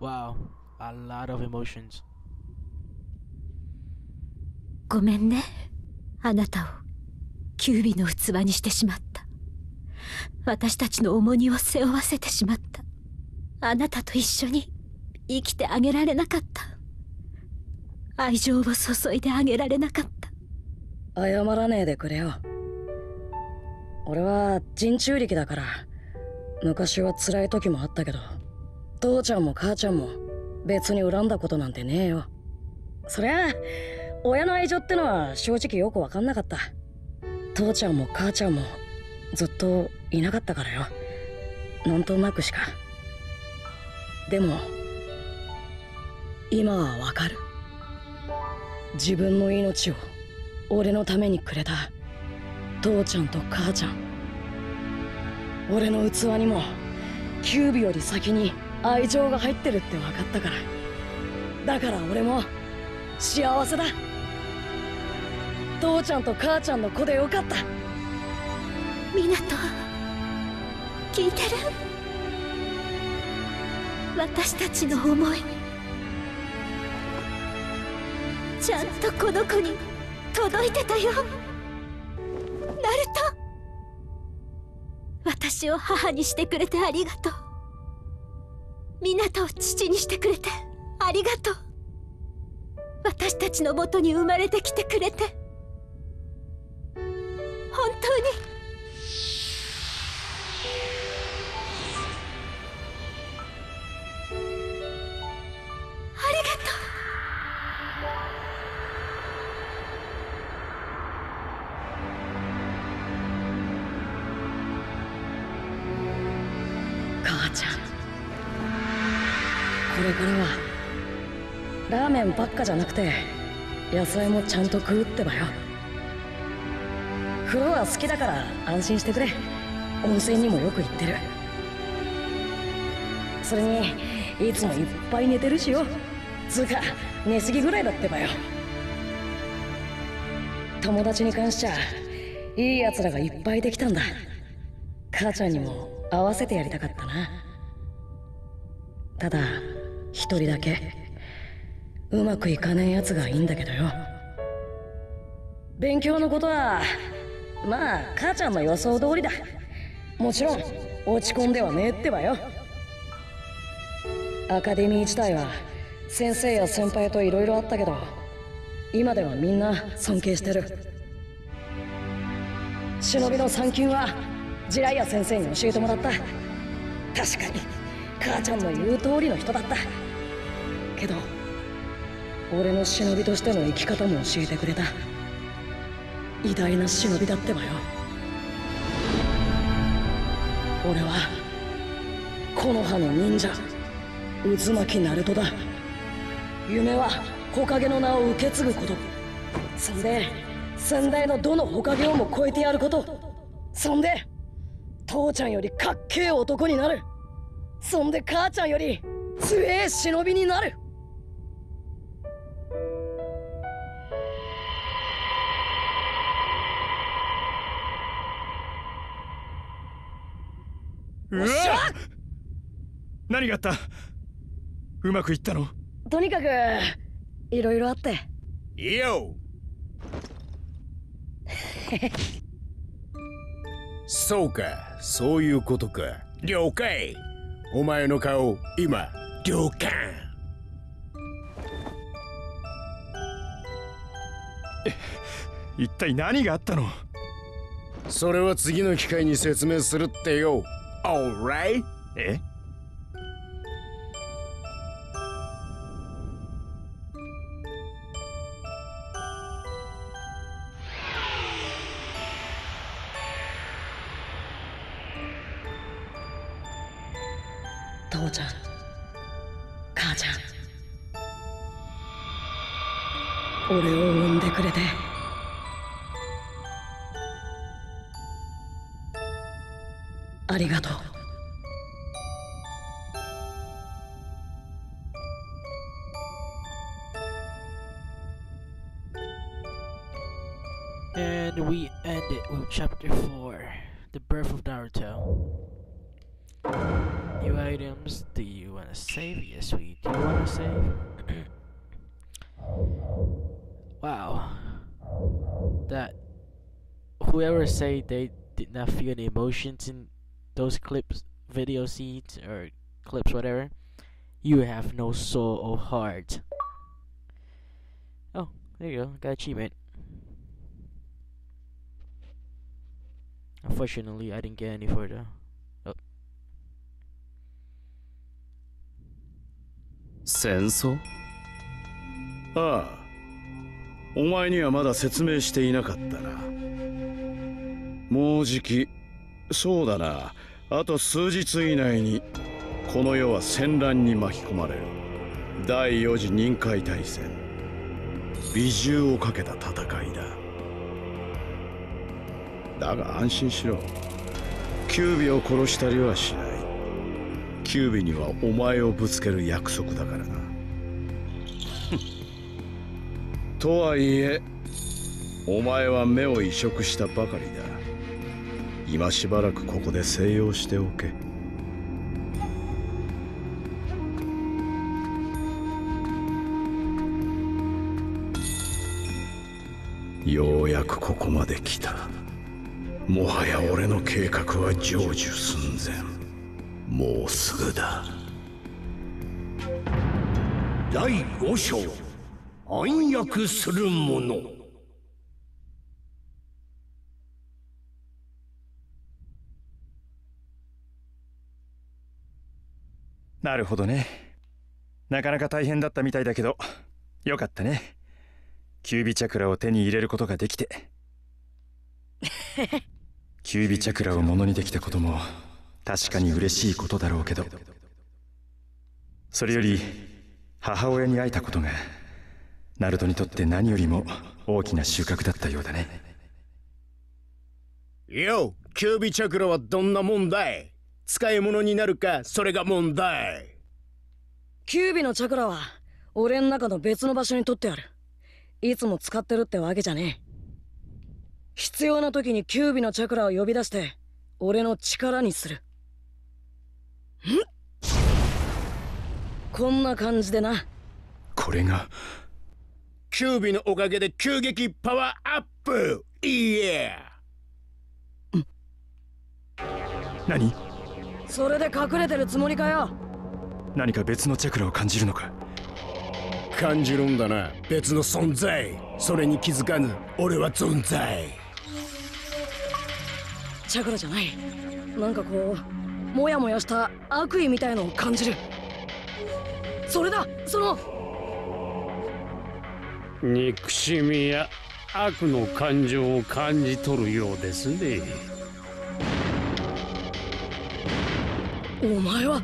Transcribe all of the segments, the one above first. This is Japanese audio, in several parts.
Wow, a lot of emotions. ごめんね。あなたをキュービの器にしてしまった。私たちの重荷を背負わせてしまった。あなたと一緒に生きてあげられなかった。愛情を注いであげられなかった。謝らねえでくれよ。俺は人中力だから昔は辛い時もあったけど父ちゃんも母ちゃんも別に恨んだことなんてねえよ。そりゃ親の愛情ってのは正直よく分かんなかった。父ちゃんも母ちゃんもずっといなかったからよ。なんとなくしか。でも今はわかる。自分の命を俺のためにくれた。父ちゃんと母ちゃん。俺の器にもキュービより先に愛情が入ってるって分かったから。だから俺も幸せだ。父ちゃんと母ちゃんの子でよかった。湊聞いてる？私たちの思い。ちゃんとこの子に届いてたよ。ナルト。私を母にしてくれてありがとう。なたを父にしてくれてありがとう。私たちのもとに生まれてきてくれて。本当に。これからはラーメンばっかじゃなくて野菜もちゃんと食うってばよ。風呂は好きだから安心してくれ。温泉にもよく行ってる。それにいつもいっぱい寝てるしよ。つうか寝すぎぐらいだってばよ。友達に関しちゃいい奴らがいっぱいできたんだ。母ちゃんにも合わせてやりたかったな。ただ一人だけ。うまくいかねえやつがいいんだけどよ。勉強のことはまあ母ちゃんの予想通りだ。もちろん落ち込んではねえってばよ。アカデミー自体は先生や先輩と色々あったけど今ではみんな尊敬してる。忍びの三級はジライア先生に教えてもらった。確かに母ちゃんの言う通りの人だった。けど俺の忍びとしての生き方も教えてくれた。偉大な忍びだってばよ。俺は木の葉の忍者渦巻きナルトだ。夢は火影の名を受け継ぐこと。そんで先代のどの火影をも超えてやること。そんで父ちゃんよりかっけえ男になる。そんで母ちゃんより強え忍びになる。うわ何があった？うまくいったの？とにかくいろいろあって。いいよ！そうかそういうことか。了解。お前の顔今了解。一体何があったの？それは次の機会に説明するってよ All right. え？父ちゃん。母ちゃん。俺を産んでくれて。ありがとう And we end it with chapter 4 The Birth of Naruto. New items. Do you wanna save? Yes, we do wanna save. wow. That whoever say they did not feel any emotions in those clips, video scenes or clips, whatever, you have no soul or heart. Oh, there you go. Got achievement. Unfortunately, I didn't get any further. 戦争ああお前にはまだ説明していなかったなもうじき そうだな。あと数日以内にこの世は戦乱に巻き込まれる。第4次任海大戦。美獣をかけた戦いだ。だが安心しろ。キュービを殺したりはしない。キュービにはお前をぶつける約束だからな。とはいえお前は目を移植したばかりだ。今しばらくここで静養しておけ。ようやくここまで来た。もはや俺の計画は成就寸前。もうすぐだ。第五章。暗躍する者。なるほどね。なかなか大変だったみたいだけどよかったね。キュービチャクラを手に入れることができて。キュービチャクラをものにできたことも確かに嬉しいことだろうけど。それより母親に会えたことがナルトにとって何よりも大きな収穫だったようだね。よキュービチャクラはどんなもんだい？使い物になるかそれが問題。キュービのチャクラは俺ん中の別の場所に取ってある。いつも使ってるってわけじゃねえ。必要な時にキュービのチャクラを呼び出して俺の力にする。ん？こんな感じでな。これが。キュービのおかげで急激パワーアップ！いいえ！何？それで隠れてるつもりかよ？何か別のチャクラを感じるのか？感じるんだな。別の存在。それに気づかぬ。俺は存在。チャクラじゃない。なんかこうモヤモヤした悪意みたいのを感じる。それだ！その！憎しみや悪の感情を感じ取るようですねお前は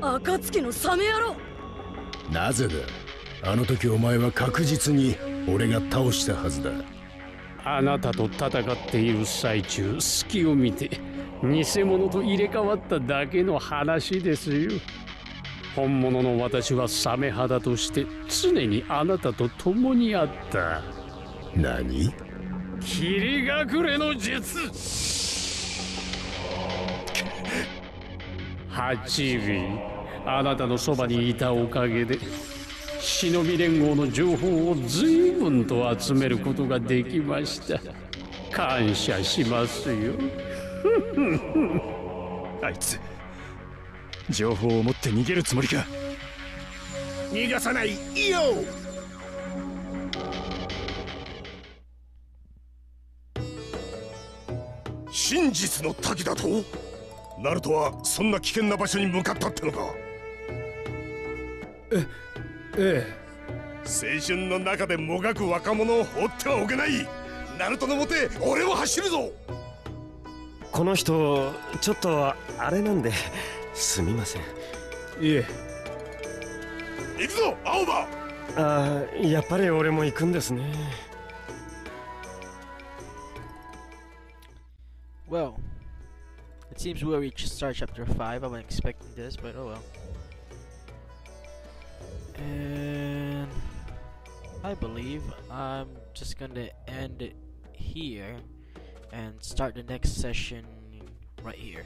暁のサメ野郎。なぜだ？あの時お前は確実に俺が倒したはずだ。あなたと戦っている最中隙を見て偽物と入れ替わっただけの話ですよ。本物の私はサメ肌として常にあなたと共にあった。何？霧隠れの術ハチビあなたのそばにいたおかげで忍び連合の情報を随分と集めることができました。感謝しますよ。あいつ情報を持って逃げるつもりか。逃がさないよ。真実の滝だと？ナルトはそんな危険な場所に向かったってのか。ええ青春の中でもがく若者を放ってはおけない。ナルトのもて俺を走るぞ。この人ちょっとあれなんですみません。いえ。行くぞ青葉。ああやっぱり俺も行くんですね。Well, seems we'll reach start chapter 5. I wasn't expecting this, but oh well. And I believe I'm just gonna end it here and start the next session right here.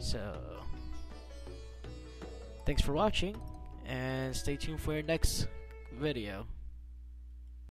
So, Thanks for watching, and stay tuned for your next video.